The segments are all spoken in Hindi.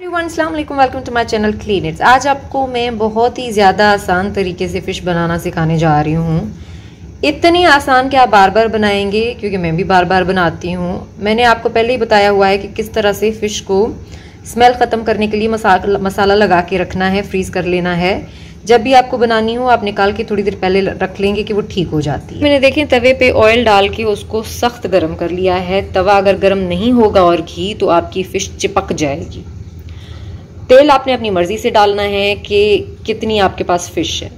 Welcome to my channel clean eats आज आपको मैं बहुत ही ज़्यादा आसान तरीके से फ़िश बनाना सिखाने जा रही हूँ। इतनी आसान कि आप बार बार बनाएँगे? क्योंकि मैं भी बार बार बनाती हूँ। मैंने आपको पहले ही बताया हुआ है कि किस तरह से फ़िश को स्मेल ख़त्म करने के लिए मसाला मसाला लगा के रखना है, फ्रीज़ कर लेना है। जब भी आपको बनानी हो, आप निकाल के थोड़ी देर पहले रख लेंगे कि वो ठीक हो जाती है। मैंने देखें, तवे पे ऑयल डाल के उसको सख्त गर्म कर लिया है। तवा अगर गर्म नहीं होगा और घी तो आपकी फ़िश चिपक जाएगी। तेल आपने अपनी मर्ज़ी से डालना है कि कितनी आपके पास फ़िश है।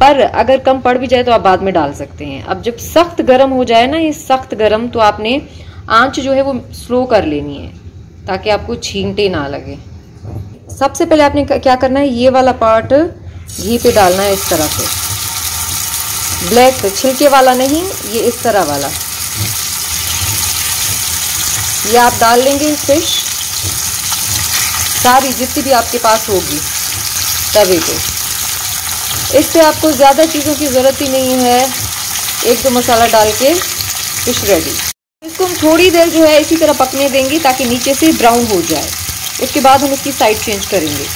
पर अगर कम पड़ भी जाए तो आप बाद में डाल सकते हैं। अब जब सख्त गर्म हो जाए ना, ये सख्त गर्म तो आपने आँच जो है वो स्लो कर लेनी है, ताकि आपको छींटे ना लगे। सबसे पहले आपने क्या करना है, ये वाला पार्ट घी पे डालना है इस तरह से। ब्लैक छिलके वाला नहीं, ये इस तरह वाला। ये आप डाल लेंगे फ़िश सारी जितनी भी आपके पास होगी तवे पे इस पर आपको ज़्यादा चीज़ों की ज़रूरत ही नहीं है। एक दो मसाला डाल के फ़िश रेडी इसको हम थोड़ी देर जो है इसी तरह पकने देंगे ताकि नीचे से ब्राउन हो जाए। उसके बाद हम इसकी साइड चेंज करेंगे।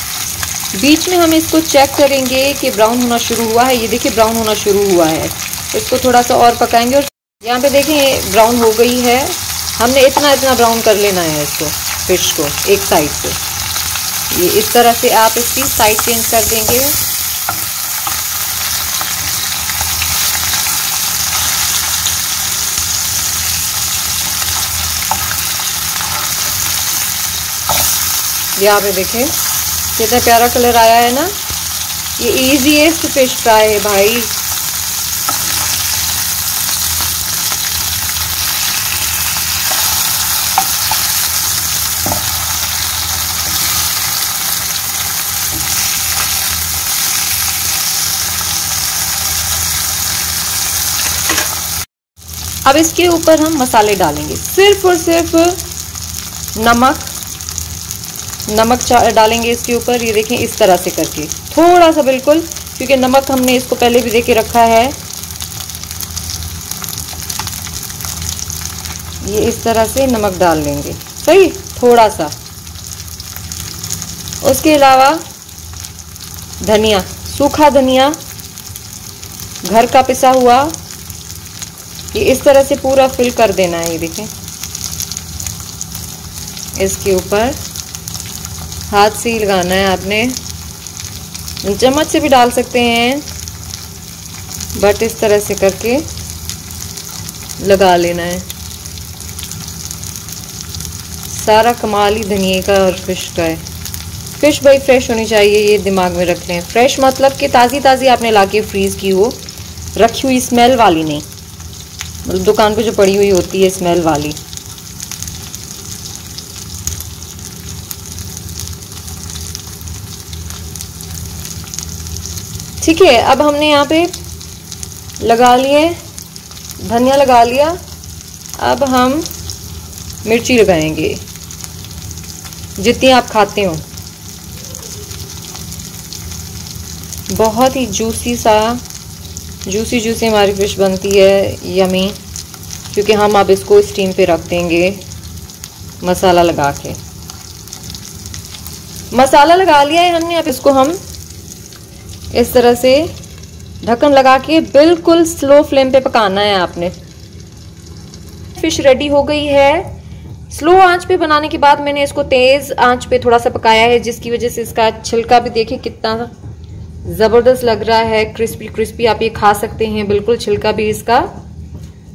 बीच में हम इसको चेक करेंगे कि ब्राउन होना शुरू हुआ है। ये देखिए ब्राउन होना शुरू हुआ है। इसको थोड़ा सा और पकाएँगे और यहाँ पे देखें ब्राउन हो गई है। हमने इतना इतना ब्राउन कर लेना है इसको फ़िश को, एक साइड से। ये इस तरह से आप इसकी साइड चेंज कर देंगे। यहाँ पे देखें, कितना प्यारा कलर आया है ना? ये इजीएस्ट फ़िश फ्राई है भाई। अब इसके ऊपर हम मसाले डालेंगे। सिर्फ़ और सिर्फ़ नमक नमक डालेंगे इसके ऊपर। ये देखें इस तरह से करके। थोड़ा सा बिल्कुल, क्योंकि नमक हमने इसको पहले भी देके रखा है। ये इस तरह से नमक डाल लेंगे। सही? थोड़ा सा। उसके अलावा धनिया, सूखा धनिया, घर का पिसा हुआ ये इस तरह से पूरा फिल कर देना है, ये देखें इसके ऊपर हाथ से ही लगाना है आपने। चम्मच से भी डाल सकते हैं बट इस तरह से करके लगा लेना है। सारा कमाल ही धनिए का और फ़िश का है। फ़िश भाई फ्रेश होनी चाहिए, ये दिमाग में रख लें। फ्रेश मतलब कि ताज़ी ताज़ी आपने लाके फ्रीज़ की हो, रखी हुई स्मेल वाली नहीं। मतलब दुकान पे जो पड़ी हुई होती है स्मेल वाली। ठीक है, अब हमने यहाँ पे लगा लिए, धनिया लगा लिया। अब हम मिर्ची लगाएँगे, जितनी आप खाते हो। बहुत ही जूसी सा जूसी जूसी हमारी फ़िश बनती है, यमी, क्योंकि हम अब इसको स्टीम पे रख देंगे मसाला लगा के। मसाला लगा लिया है हमने, अब इसको हम इस तरह से ढक्कन लगा के बिल्कुल स्लो फ्लेम पे पकाना है आपने। फ़िश रेडी हो गई है। स्लो आँच पे बनाने के बाद मैंने इसको तेज़ आँच पे थोड़ा सा पकाया है, जिसकी वजह से इसका छिलका भी देखिए कितना ज़बरदस्त लग रहा है क्रिस्पी क्रिस्पी आप ये खा सकते हैं, बिल्कुल छिलका भी इसका।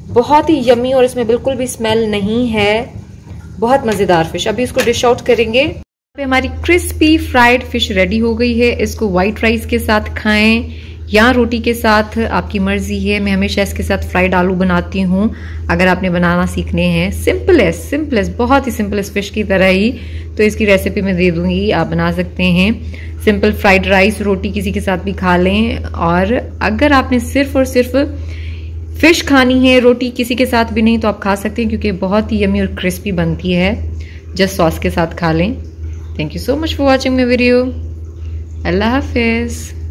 बहुत ही यमी और इसमें बिल्कुल भी स्मेल नहीं है। बहुत मज़ेदार फ़िश अभी इसको डिश आउट करेंगे। पे हमारी क्रिस्पी फ्राइड फ़िश रेडी हो गई है। इसको व्हाइट राइस के साथ खाएँ या रोटी के साथ, आपकी मर्ज़ी है। मैं हमेशा इसके साथ फ्राइड आलू बनाती हूँ। अगर आपने बनाना सीखने हैं सिंपलेस्ट सिंपलेस्ट बहुत ही सिंपलेस्ट फ़िश की तरह ही। तो इसकी रेसिपी मैं दे दूँगी, आप बना सकते हैं। सिंपल फ्राइड राइस रोटी किसी के साथ भी खा लें। और अगर आपने सिर्फ़ और सिर्फ़ फ़िश खानी है, रोटी किसी के साथ भी नहीं तो आप खा सकते हैं, क्योंकि बहुत ही यमी और क्रिस्पी बनती है। जस्ट सॉस के साथ खा लें। Thank you so much for watching my video अल्लाह हाफिज़।